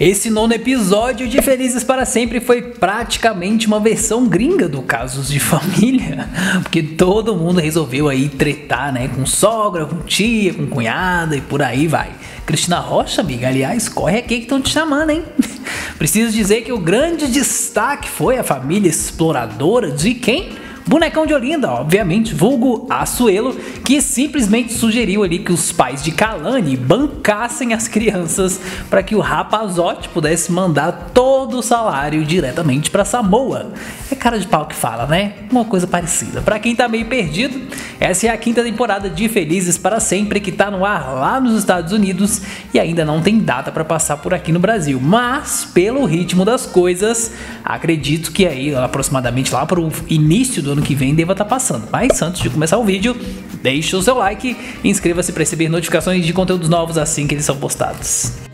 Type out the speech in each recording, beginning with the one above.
Esse nono episódio de Felizes para Sempre foi praticamente uma versão gringa do Casos de Família, porque todo mundo resolveu aí tretar, né, com sogra, com tia, com cunhada e por aí vai. Cristina Rocha, amiga, aliás, corre aqui que estão te chamando, hein? Preciso dizer que o grande destaque foi a família exploradora de quem? Bonecão de Olinda, obviamente, vulgo Açuelo, que simplesmente sugeriu ali que os pais de Kalani bancassem as crianças para que o rapazote pudesse mandar todo o salário diretamente para Samoa. É cara de pau que fala, né? Uma coisa parecida. Para quem tá meio perdido, essa é a quinta temporada de Felizes para Sempre que tá no ar lá nos Estados Unidos e ainda não tem data para passar por aqui no Brasil. Mas, pelo ritmo das coisas, acredito que aí aproximadamente lá pro início do ano que vem deva estar tá passando. Mas antes de começar o vídeo, deixe o seu like e inscreva-se para receber notificações de conteúdos novos assim que eles são postados.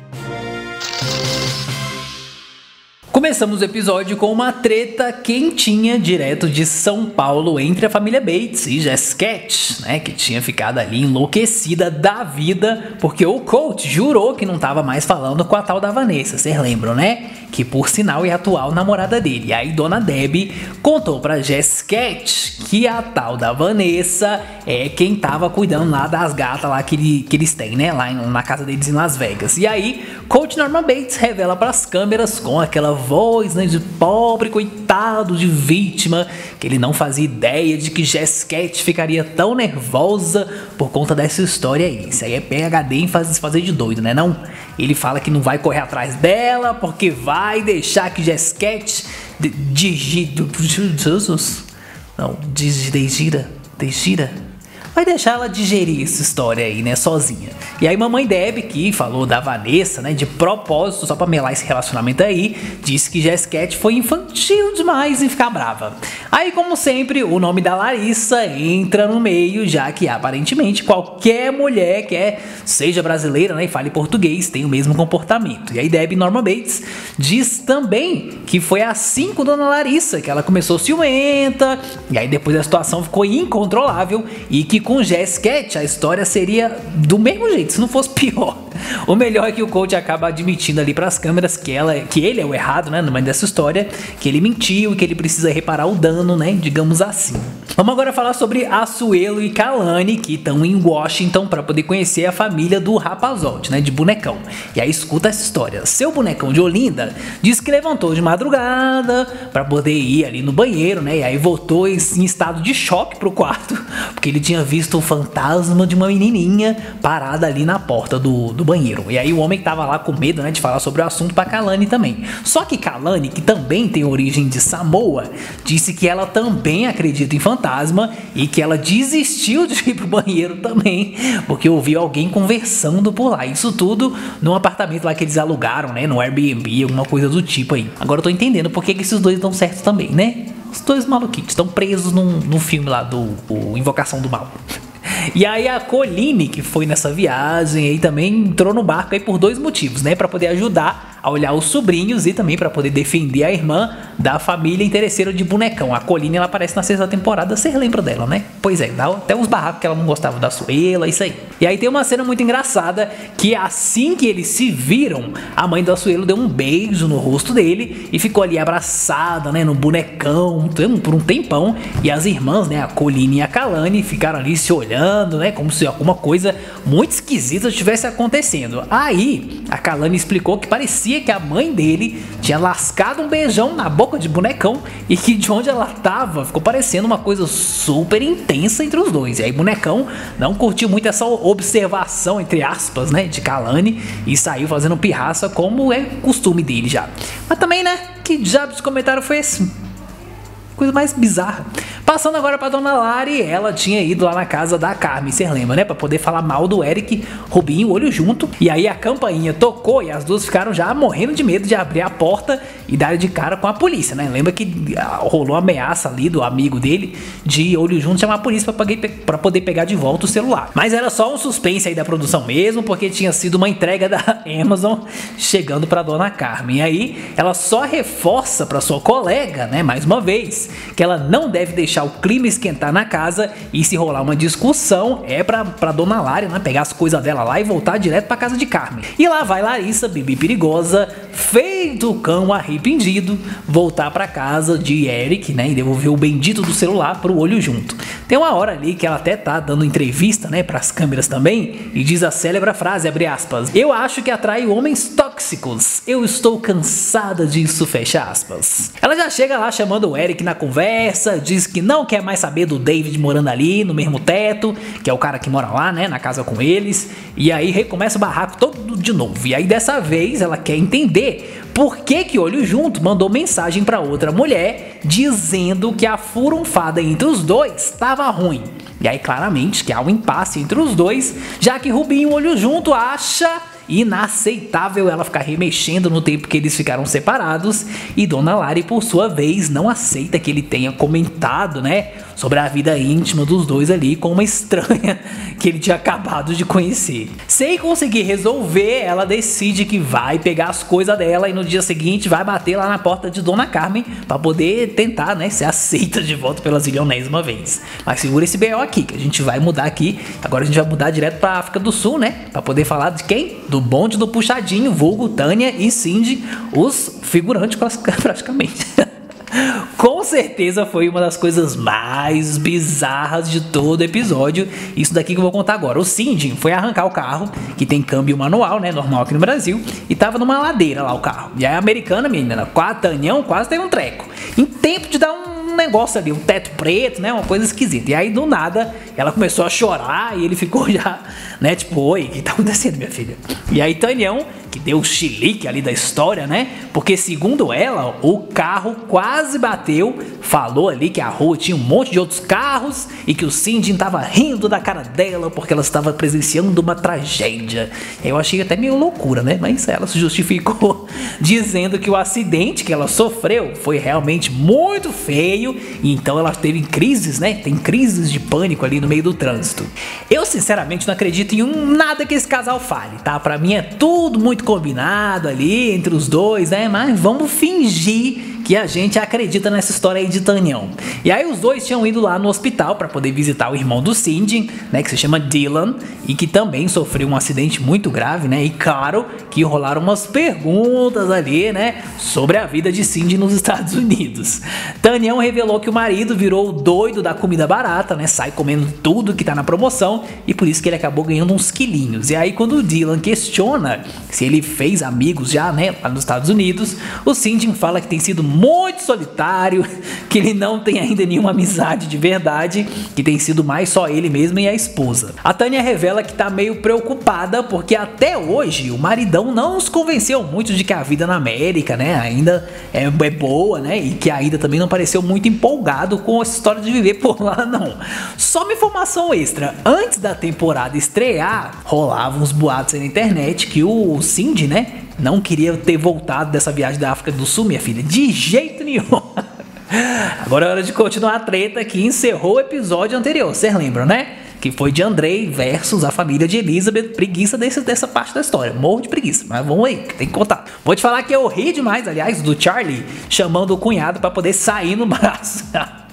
Começamos o episódio com uma treta quentinha direto de São Paulo entre a família Bates e Jesscat, né, que tinha ficado ali enlouquecida da vida porque o coach jurou que não estava mais falando com a tal da Vanessa, vocês lembram, né? que por sinal é a atual namorada dele. E aí Dona Debbie contou pra Jesscat que a tal da Vanessa é quem tava cuidando lá das gatas lá que, que eles têm, né? Lá na casa deles em Las Vegas. E aí, Coach Norman Bates revela para as câmeras com aquela voz né, de pobre coitado de vítima que ele não fazia ideia de que Jesscat ficaria tão nervosa por conta dessa história aí. Isso aí é PHD em fazer, fazer de doido, né? Não? Ele fala que não vai correr atrás dela porque vai deixar que Jesscat digida. Jesus? Não, digira, digira vai deixar ela digerir essa história aí, né, sozinha. E aí mamãe Deb, que falou da Vanessa, né, de propósito, só pra melar esse relacionamento aí, disse que Jesscat foi infantil demais em ficar brava. Aí, como sempre, o nome da Larissa entra no meio, já que aparentemente qualquer mulher que é, seja brasileira, né, e fale português, tem o mesmo comportamento. E aí Deb Norma Bates diz também que foi assim com Dona Larissa, que ela começou ciumenta, e aí depois a situação ficou incontrolável e que com Jesscat a história seria do mesmo jeito, se não fosse pior. O melhor é que o coach acaba admitindo ali para as câmeras que, ela, que ele é o errado, né, no meio dessa história, que ele mentiu e que ele precisa reparar o dano, né, digamos assim. Vamos agora falar sobre Açuelo e Kalani, que estão em Washington para poder conhecer a família do rapazote, né, de bonecão. E aí escuta essa história. Seu bonecão de Olinda diz que levantou de madrugada para poder ir ali no banheiro, né, e aí voltou em estado de choque pro quarto, porque ele tinha visto o fantasma de uma menininha parada ali na porta do, do banheiro. E aí o homem tava lá com medo, né, de falar sobre o assunto para Kalani também. Só que Kalani, que também tem origem de Samoa, disse que ela também acredita em fantasma e que ela desistiu de ir pro banheiro também, porque ouviu alguém conversando por lá. Isso tudo num apartamento lá que eles alugaram, né, no Airbnb, alguma coisa do tipo aí. Agora eu tô entendendo por que esses dois dão certo também, né? Os dois maluquitos estão presos num, num filme lá do Invocação do Mal. E aí a Coline, que foi nessa viagem, aí também entrou no barco aí por dois motivos, né? Para poder ajudar a olhar os sobrinhos e também para poder defender a irmã da família interesseira de bonecão. A Colina ela aparece na sexta temporada, vocês lembram dela, né? Pois é, dá até uns barracos que ela não gostava da Suela, isso aí. E aí tem uma cena muito engraçada que assim que eles se viram, a mãe da Suelo deu um beijo no rosto dele e ficou ali abraçada, né, no bonecão por um tempão. E as irmãs, né, a Colina e a Kalani ficaram ali se olhando, né, como se alguma coisa muito esquisita estivesse acontecendo. Aí a Kalani explicou que parecia que a mãe dele tinha lascado um beijão na boca de bonecão e que de onde ela tava ficou parecendo uma coisa super intensa entre os dois. E aí bonecão não curtiu muito essa observação, entre aspas, né, de Kalani e saiu fazendo pirraça como é costume dele já. Mas também, né, que diabo de comentário foi esse? Coisa mais bizarra. Passando agora pra Dona Lari, ela tinha ido lá na casa da Carmen, você lembra, né? Pra poder falar mal do Eric, Rubinho, olho junto. E aí a campainha tocou e as duas ficaram já morrendo de medo de abrir a porta e dar de cara com a polícia, né? Lembra que ah, rolou ameaça ali do amigo dele de olho junto chamar a polícia pra, poder pegar de volta o celular. Mas era só um suspense aí da produção mesmo, porque tinha sido uma entrega da Amazon chegando pra Dona Carmen. E aí ela só reforça pra sua colega, né? Mais uma vez, que ela não deve deixar deixar o clima esquentar na casa e se rolar uma discussão é pra, pra dona Lara, né, pegar as coisas dela lá e voltar direto pra casa de Carmen. E lá vai Larissa, bebê perigosa, feito cão arrependido, voltar pra casa de Eric, né, e devolver o bendito do celular pro olho junto. Tem uma hora ali que ela até tá dando entrevista, né, pras câmeras também, e diz a célebre frase, abre aspas, eu acho que atrai homens tóxicos, eu estou cansada disso, fecha aspas. Ela já chega lá chamando o Eric na conversa, diz que não quer mais saber do David morando ali, no mesmo teto, que é o cara que mora lá, né, na casa com eles, e aí recomeça o barraco todo de novo. E aí dessa vez ela quer entender por que que Olho Junto mandou mensagem para outra mulher dizendo que a furunfada entre os dois estava ruim. E aí claramente que há um impasse entre os dois, já que Rubinho Olho Junto acha inaceitável ela ficar remexendo no tempo que eles ficaram separados e Dona Lari por sua vez não aceita que ele tenha comentado, né, sobre a vida íntima dos dois ali com uma estranha que ele tinha acabado de conhecer. Sem conseguir resolver, ela decide que vai pegar as coisas dela e no dia seguinte vai bater lá na porta de Dona Carmen para poder tentar, né, ser aceita de volta pelas uma vez. Mas segura esse BO aqui, que a gente vai mudar aqui. Agora a gente vai mudar direto para África do Sul, né, para poder falar de quem? Do bonde do puxadinho, vulgo Tânia e Cindy, os figurantes praticamente. Com certeza foi uma das coisas mais bizarras de todo o episódio. Isso daqui que eu vou contar agora. O Cindy foi arrancar o carro, que tem câmbio manual, né? Normal aqui no Brasil, e tava numa ladeira lá o carro. E a americana, menina, com a Tanhão, quase teve um treco. Em tempo de dar um negócio ali, um teto preto, né? Uma coisa esquisita. E aí do nada ela começou a chorar e ele ficou já, né? Tipo, oi, o que tá acontecendo, minha filha? E aí Tanhão que deu o chilique ali da história, né? Porque segundo ela, o carro quase bateu, falou ali que a rua tinha um monte de outros carros e que o Cindy estava rindo da cara dela porque ela estava presenciando uma tragédia. Eu achei até meio loucura, né? Mas ela se justificou dizendo que o acidente que ela sofreu foi realmente muito feio e então ela teve crises, né? Tem crises de pânico ali no meio do trânsito. Eu sinceramente não acredito em um nada que esse casal fale, tá? Para mim é tudo muito combinado ali entre os dois, né? Mas vamos fingir que a gente acredita nessa história aí de Tanhão. E aí os dois tinham ido lá no hospital para poder visitar o irmão do Cindy, né, que se chama Dylan, e que também sofreu um acidente muito grave, né? E claro que rolaram umas perguntas ali, né, sobre a vida de Cindy nos Estados Unidos. Tanhão revelou que o marido virou o doido da comida barata, né? Sai comendo tudo que tá na promoção e por isso que ele acabou ganhando uns quilinhos. E aí quando o Dylan questiona se ele fez amigos já, né, lá nos Estados Unidos, o Cindy fala que tem sido muito solitário, que ele não tem ainda nenhuma amizade de verdade, que tem sido mais só ele mesmo e a esposa. A Tânia revela que tá meio preocupada porque até hoje o maridão não os convenceu muito de que a vida na América, né, ainda é, é boa, né, e que ainda também não pareceu muito empolgado com essa história de viver por lá, não. Só uma informação extra, antes da temporada estrear, rolavam uns boatos na internet que o Cindy, né, não queria ter voltado dessa viagem da África do Sul, minha filha, de jeito nenhum. Agora é hora de continuar a treta que encerrou o episódio anterior, vocês lembram, né? Que foi de Andrei versus a família de Elizabeth. Preguiça desse, dessa parte da história. Morro de preguiça. Mas vamos aí, tem que contar. Vou te falar que eu ri demais, aliás, do Charlie chamando o cunhado para poder sair no braço.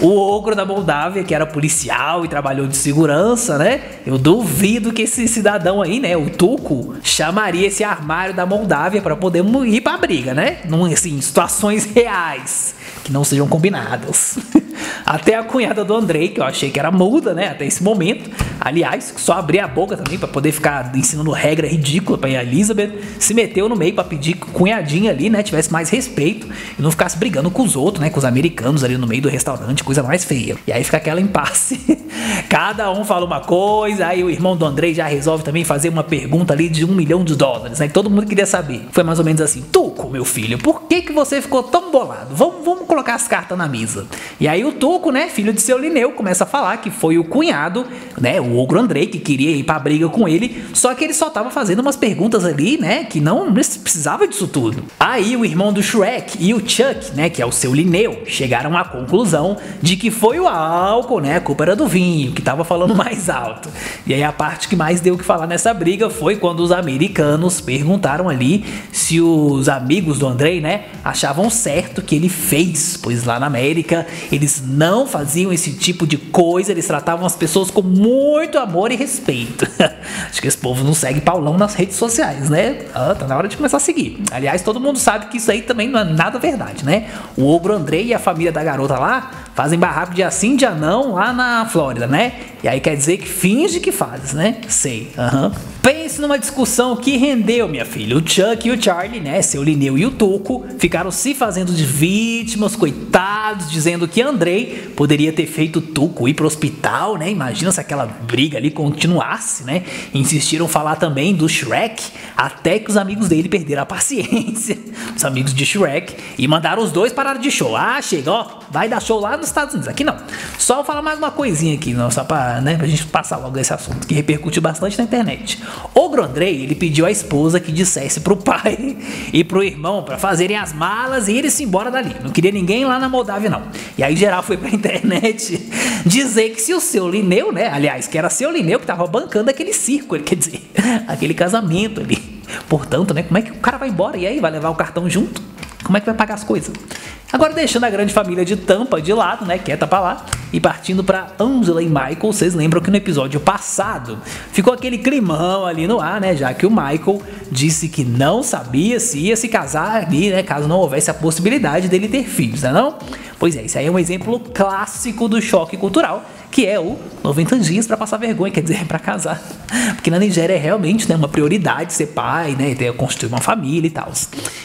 O ogro da Moldávia, que era policial e trabalhou de segurança, né? Eu duvido que esse cidadão aí, né, o Tuco, chamaria esse armário da Moldávia para poder ir pra briga, né? Num, assim, situações reais que não sejam combinadas. Até a cunhada do Andrei, que eu achei que era muda, né? Até esse momento. Aliás, só abrir a boca também para poder ficar ensinando regra ridícula pra Elizabeth. Se meteu no meio para pedir que cunhadinha ali, né? Tivesse mais respeito e não ficasse brigando com os outros, né? Com os americanos ali no meio do restaurante, coisa mais feia. E aí fica aquela impasse. Cada um fala uma coisa, aí o irmão do Andrei já resolve também fazer uma pergunta ali de um milhão de dólares, né? Que todo mundo queria saber. Foi mais ou menos assim: Tuco, meu filho, por que, que você ficou tão bolado? Vamos, vamos colocar as cartas na mesa. E aí o Tuco, né, filho de seu Lineu, começa a falar que foi o cunhado, né, o ogro Andrei, que queria ir pra briga com ele, só que ele só tava fazendo umas perguntas ali, né, que não precisava disso tudo. Aí o irmão do Shrek e o Chuck, né, que é o seu Lineu, chegaram à conclusão de que foi o álcool, né, a culpa era do vinho, que tava falando mais alto. E aí a parte que mais deu o que falar nessa briga foi quando os americanos perguntaram ali se os amigos do Andrei, né, achavam certo que ele fez, pois lá na América eles não faziam esse tipo de coisa, eles tratavam as pessoas com muito amor e respeito. Acho que esse povo não segue Paulão nas redes sociais, né? Ah, tá na hora de começar a seguir. Aliás, todo mundo sabe que isso aí também não é nada verdade, né? O ogro Andrei e a família da garota lá fazem barraco de assim, dia não, lá na Flórida, né? E aí quer dizer que finge que faz, né? Sei. Uhum. Pense numa discussão que rendeu, minha filha. O Chuck e o Charlie, né? Seu Lineu e o Tuco ficaram se fazendo de vítimas, coitados, dizendo que Andrei poderia ter feito o Tuco ir pro hospital, né? Imagina se aquela briga ali continuasse, né? Insistiram falar também do Shrek, até que os amigos dele perderam a paciência, os amigos de Shrek, e mandaram os dois parar de show. Ah, chega, ó, vai dar show lá nos Estados Unidos. Aqui não. Só falar mais uma coisinha aqui, não, só pra, né, pra gente passar logo esse assunto, que repercutiu bastante na internet. O Grandrei, ele pediu à esposa que dissesse pro pai e pro irmão para fazerem as malas e irem-se embora dali. Não queria ninguém lá na Moldávia, não. E aí geral foi pra internet dizer que se o seu Lineu, né, aliás, que era seu Lineu que tava bancando aquele circo, quer dizer, aquele casamento ali. Portanto, né, como é que o cara vai embora e aí vai levar o cartão junto? Como é que vai pagar as coisas? Agora deixando a grande família de Tampa de lado, né, quieta pra lá, e partindo para Angela e Michael, vocês lembram que no episódio passado ficou aquele climão ali no ar, né, já que o Michael disse que não sabia se ia se casar ali, né, caso não houvesse a possibilidade dele ter filhos, né não? Pois é, isso aí é um exemplo clássico do choque cultural que é o 90 dias para passar vergonha, quer dizer, para casar. Porque na Nigéria é realmente né, uma prioridade ser pai, né, ter, construir uma família e tal.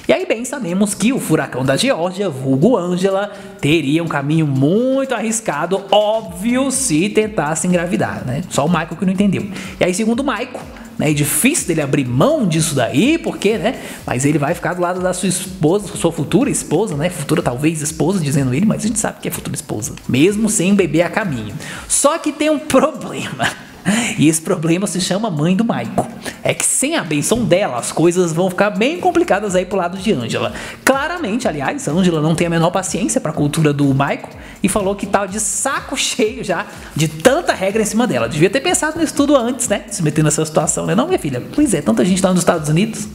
E aí bem sabemos que o furacão da Geórgia, vulgo Angela, teria um caminho muito arriscado, óbvio, se tentasse engravidar, né? Só o Michael que não entendeu. E aí, segundo o Michael, né? É difícil dele abrir mão disso daí, porque, né? Mas ele vai ficar do lado da sua esposa, sua futura esposa, né? Futura talvez esposa, dizendo ele, mas a gente sabe que é futura esposa, mesmo sem bebê a caminho. Só que tem um problema. E esse problema se chama mãe do Maico. É que sem a benção dela, as coisas vão ficar bem complicadas aí pro lado de Angela. Claramente, aliás, Angela não tem a menor paciência para a cultura do Maico e falou que tava de saco cheio já de tanta regra em cima dela. Devia ter pensado nisso tudo antes, né? Se meter nessa situação, né? Não, minha filha? Pois é, tanta gente lá nos Estados Unidos.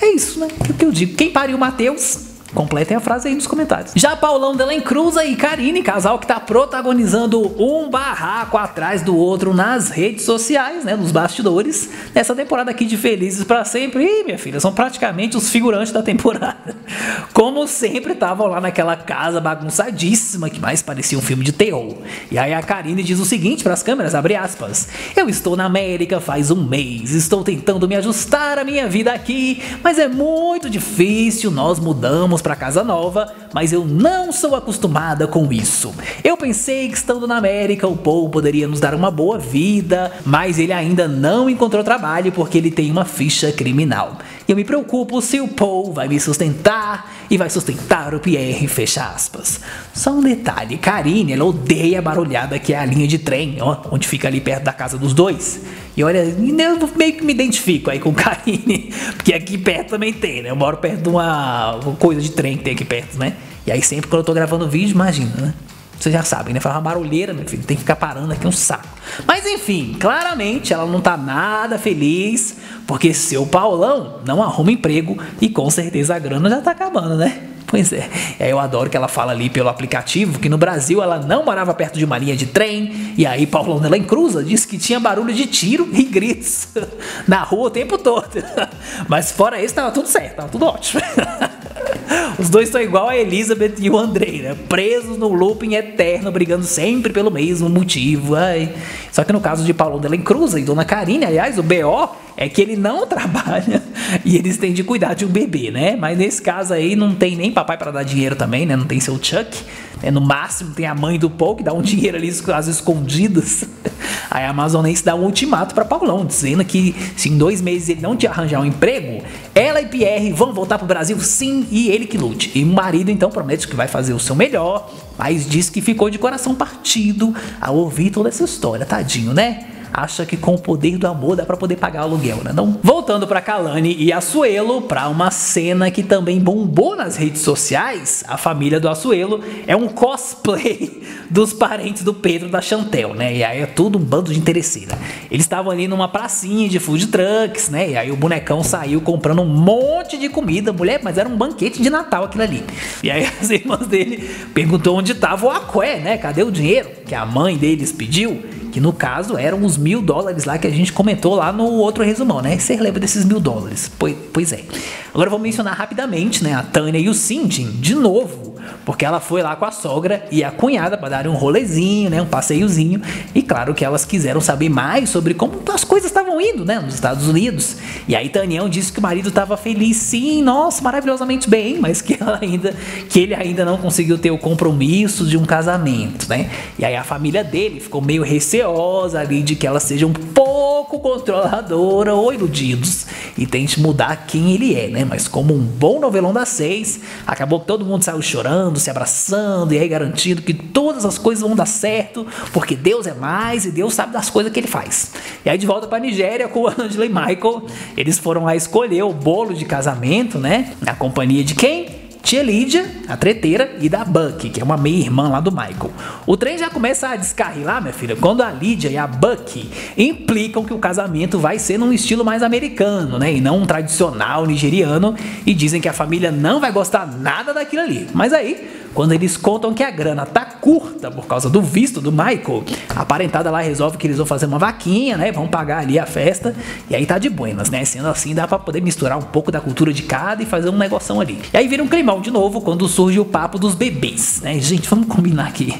É isso, né? É o que eu digo. Quem pariu Matheus Completem a frase aí nos comentários. Já Paulão Delen Cruza e Karine, casal que tá protagonizando um barraco atrás do outro nas redes sociais, né, nos bastidores, nessa temporada aqui de Felizes para Sempre. Ih, minha filha, são praticamente os figurantes da temporada. Como sempre, estavam lá naquela casa bagunçadíssima que mais parecia um filme de terror. E aí a Karine diz o seguinte para as câmeras, abre aspas: "Eu estou na América faz um mês, estou tentando me ajustar à minha vida aqui, mas é muito difícil, nós mudamos para casa nova, mas eu não sou acostumada com isso. Eu pensei que estando na América o Paul poderia nos dar uma boa vida, mas ele ainda não encontrou trabalho porque ele tem uma ficha criminal. Eu me preocupo se o Paul vai me sustentar e vai sustentar o Pierre, fecha aspas. Só um detalhe, Karine, ela odeia a barulhada que é a linha de trem, ó, onde fica ali perto da casa dos dois. E olha, eu meio que me identifico aí com Karine, porque aqui perto também tem, né? Eu moro perto de uma coisa de trem que tem aqui perto, né? E aí sempre quando eu tô gravando vídeo, imagina, né? Vocês já sabem, né? Faz uma barulheira, meu filho. Tem que ficar parando aqui um saco. Mas enfim, claramente ela não tá nada feliz, porque seu Paulão não arruma emprego e com certeza a grana já tá acabando, né? Pois é. E aí eu adoro que ela fala ali pelo aplicativo que no Brasil ela não morava perto de uma linha de trem. E aí Paulão dela em Cruza disse que tinha barulho de tiro e gritos na rua o tempo todo. Mas fora isso, tava tudo certo, tava tudo ótimo. Os dois estão igual a Elizabeth e o Andrei, né? Presos no looping eterno, brigando sempre pelo mesmo motivo. Ai. Só que no caso de Paulo Delen Cruz e Dona Karine, aliás, o BO é que ele não trabalha e eles têm de cuidar de um bebê, né? Mas nesse caso aí não tem nem papai para dar dinheiro também, né? Não tem seu Chuck. Né? No máximo tem a mãe do Paul que dá um dinheiro ali às escondidas. Aí a Amazonense dá um ultimato para Paulão, dizendo que se em dois meses ele não te arranjar um emprego, ela e Pierre vão voltar pro Brasil sim e ele que lute. E o marido então promete que vai fazer o seu melhor, mas diz que ficou de coração partido ao ouvir toda essa história, tadinho, né? Acha que com o poder do amor dá para poder pagar o aluguel, né? Não. Voltando para Kalani e Assuelo, para uma cena que também bombou nas redes sociais, a família do Assuelo é um cosplay dos parentes do Pedro da Chantel, né? E aí é tudo um bando de interesseira. Eles estavam ali numa pracinha de food trucks, né? E aí o bonecão saiu comprando um monte de comida, mulher, mas era um banquete de Natal aquilo ali. E aí as irmãs dele perguntou onde tava o aqué, né? Cadê o dinheiro que a mãe deles pediu? Que no caso eram os mil dólares lá que a gente comentou lá no outro resumão, né? Você lembra desses mil dólares? Pois, pois é. Agora eu vou mencionar rapidamente, né? A Tânia e o Cindy, de novo, porque ela foi lá com a sogra e a cunhada para dar um rolezinho, né? Um passeiozinho. E claro que elas quiseram saber mais sobre como as coisas estavam indo, né? Nos Estados Unidos. E aí Tanião disse que o marido estava feliz, sim, nossa, maravilhosamente bem, mas que ela ainda, que ele ainda não conseguiu ter o compromisso de um casamento, né? E aí a família dele ficou meio receosa ali de que ela seja um pouco controladora ou iludidos e tente mudar quem ele é, né? Mas como um bom novelão das seis, acabou que todo mundo saiu chorando, se abraçando e aí garantindo que todas as coisas vão dar certo, porque Deus é mais e Deus sabe das coisas que ele faz. E aí de volta para Nigéria com o Angela e Michael, eles foram lá escolher o bolo de casamento, né? Na companhia de quem? Tia Lídia, a treteira, e da Bucky, que é uma meia-irmã lá do Michael. O trem já começa a descarrilar, minha filha, quando a Lídia e a Bucky implicam que o casamento vai ser num estilo mais americano, né, e não um tradicional nigeriano, e dizem que a família não vai gostar nada daquilo ali. Mas aí, quando eles contam que a grana tá curta por causa do visto do Michael, a parentada lá resolve que eles vão fazer uma vaquinha, né? Vão pagar ali a festa e aí tá de buenas, né? Sendo assim, dá para poder misturar um pouco da cultura de cada e fazer um negoção ali. E aí vira um climão de novo quando surge o papo dos bebês, né? Gente, vamos combinar aqui.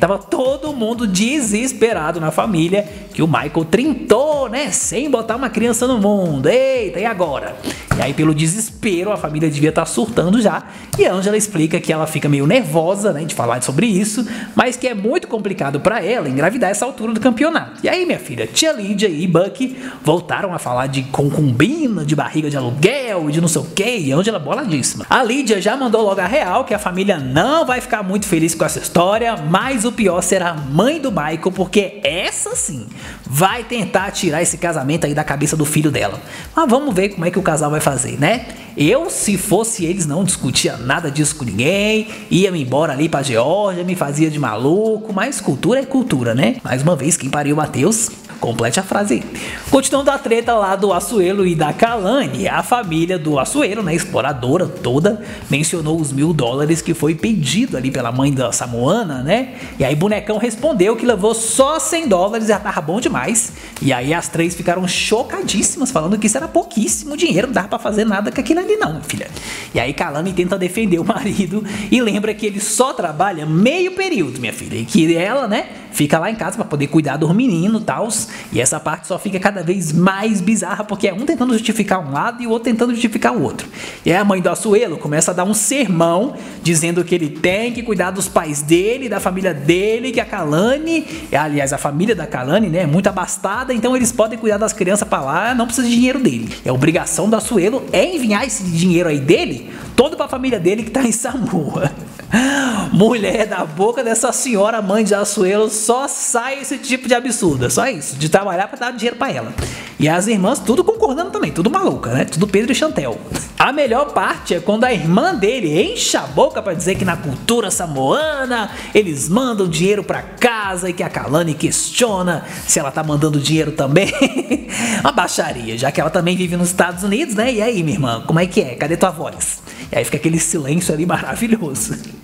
Tava todo mundo desesperado na família que o Michael trintou, né? Sem botar uma criança no mundo. Eita, e agora? E aí, pelo desespero, a família devia estar tá surtando já. E a Angela explica que ela fica meio nervosa né, de falar sobre isso, mas que é muito complicado para ela engravidar essa altura do campeonato. E aí, minha filha, tia Lídia e Bucky voltaram a falar de concubina, de barriga de aluguel, de não sei o que, e Angela boladíssima. A Lídia já mandou logo a real que a família não vai ficar muito feliz com essa história, mas o pior será a mãe do Michael, porque essa sim vai tentar tirar esse casamento aí da cabeça do filho dela. Mas vamos ver como é que o casal vai fazer, né? Eu, se fosse eles, não discutia nada disso com ninguém, ia-me embora ali pra Geórgia, me fazia de maluco, mas cultura é cultura, né? Mais uma vez, quem pariu Matheus Complete a frase. Continuando a treta lá do Açuelo e da Kalani, a família do Açuelo, né, exploradora toda, mencionou os mil dólares que foi pedido ali pela mãe da Samoana, né? E aí Bonecão respondeu que levou só 100 dólares e já tava bom demais. E aí as três ficaram chocadíssimas, falando que isso era pouquíssimo dinheiro, não dava pra fazer nada com aquilo ali não, filha. E aí Kalani tenta defender o marido e lembra que ele só trabalha meio período, minha filha, e que ela, né, fica lá em casa para poder cuidar do menino e tal. E essa parte só fica cada vez mais bizarra, porque é um tentando justificar um lado e o outro tentando justificar o outro. E aí a mãe do Açuelo começa a dar um sermão dizendo que ele tem que cuidar dos pais dele, da família dele, que a Kalani, aliás, a família da Kalani, né, é muito abastada, então eles podem cuidar das crianças para lá, não precisa de dinheiro dele. É obrigação do Açuelo é enviar esse dinheiro aí dele todo para a família dele que tá em Samoa. Mulher, da boca dessa senhora mãe de Açuelo só sai esse tipo de absurdo. É só isso, de trabalhar para dar dinheiro para ela. E as irmãs tudo concordando também, tudo maluca, né? Tudo Pedro e Chantel. A melhor parte é quando a irmã dele enche a boca para dizer que na cultura samoana eles mandam dinheiro para casa e que a Kalani questiona se ela tá mandando dinheiro também. Uma baixaria, já que ela também vive nos Estados Unidos, né? E aí, minha irmã, como é que é? Cadê tua voz? E aí fica aquele silêncio ali maravilhoso.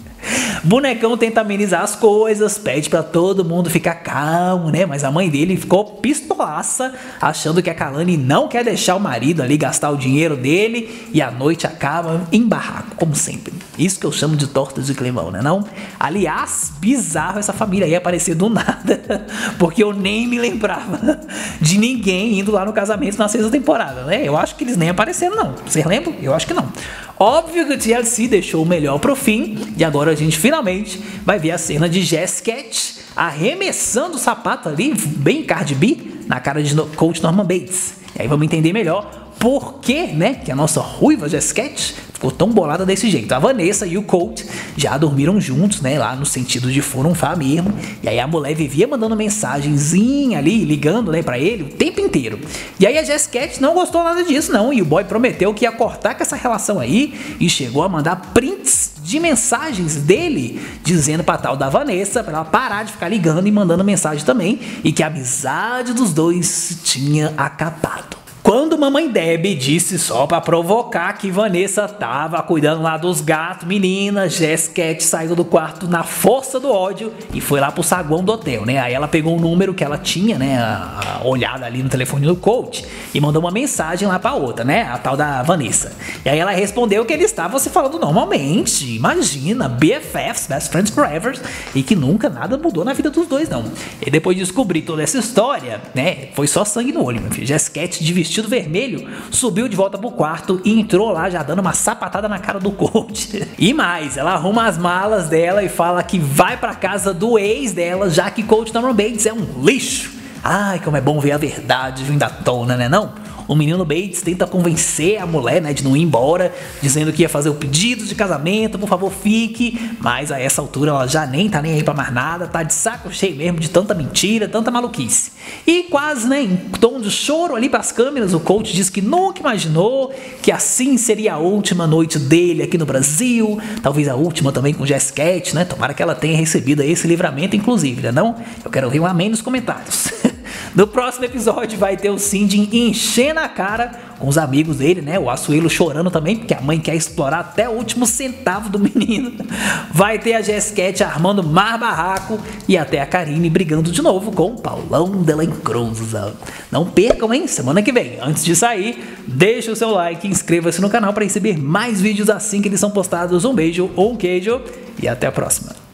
Bonecão tenta amenizar as coisas, pede para todo mundo ficar calmo, né? Mas a mãe dele ficou pistolaça, achando que a Kalani não quer deixar o marido ali gastar o dinheiro dele e a noite acaba em barraco, como sempre. Isso que eu chamo de torta de climão, né não? Aliás, bizarro essa família aí aparecer do nada, porque eu nem me lembrava de ninguém indo lá no casamento na sexta temporada, né? Eu acho que eles nem apareceram não. Vocês lembram? Eu acho que não. Óbvio que o TLC deixou o melhor pro fim e agora a gente finalmente vai ver a cena de Jesscat arremessando o sapato ali, bem Cardi B, na cara de Coach Norman Bates. E aí vamos entender melhor por que, né, que a nossa ruiva Jesscat ficou tão bolada desse jeito. A Vanessa e o Colt já dormiram juntos, né? Lá no sentido de foram fá mesmo. E aí a mulher vivia mandando mensagenzinha ali, ligando, né, pra ele o tempo inteiro. E aí a Jesscat não gostou nada disso, não. E o boy prometeu que ia cortar com essa relação aí e chegou a mandar prints de mensagens dele dizendo pra tal da Vanessa pra ela parar de ficar ligando e mandando mensagem também e que a amizade dos dois tinha acabado. Quando mamãe Deb disse só para provocar que Vanessa tava cuidando lá dos gatos, meninas, Jesscat saiu do quarto na força do ódio e foi lá pro saguão do hotel, né? Aí ela pegou o número que ela tinha, né, olhada ali no telefone do coach e mandou uma mensagem lá pra outra, né, a tal da Vanessa. E aí ela respondeu que eles estavam se falando normalmente, imagina, BFFs, Best Friends Forever, e que nunca nada mudou na vida dos dois, não. E depois de descobrir toda essa história, né, foi só sangue no olho, meu filho. Jesscat de vestido vermelho, subiu de volta pro quarto e entrou lá já dando uma sapatada na cara do coach. E mais, ela arruma as malas dela e fala que vai pra casa do ex dela, já que coach Norman Bates é um lixo. Ai, como é bom ver a verdade vindo à tona, né não? O menino Bates tenta convencer a mulher, né, de não ir embora, dizendo que ia fazer o pedido de casamento, por favor, fique. Mas a essa altura ela já nem tá nem aí pra mais nada, tá de saco cheio mesmo de tanta mentira, tanta maluquice. E quase, né, em tom de choro ali pras câmeras, o coach diz que nunca imaginou que assim seria a última noite dele aqui no Brasil, talvez a última também com Jess Cat, né? Tomara que ela tenha recebido esse livramento, inclusive, né? Não? Eu quero ouvir um amém nos comentários. No próximo episódio vai ter o Cindy enchendo a cara com os amigos dele, né? O Açuelo chorando também, porque a mãe quer explorar até o último centavo do menino. Vai ter a Jesscat armando mar barraco e até a Karine brigando de novo com o Paulão de la Encruza. Não percam, hein? Semana que vem. Antes de sair, deixa o seu like e inscreva-se no canal para receber mais vídeos assim que eles são postados. Um beijo um queijo e até a próxima.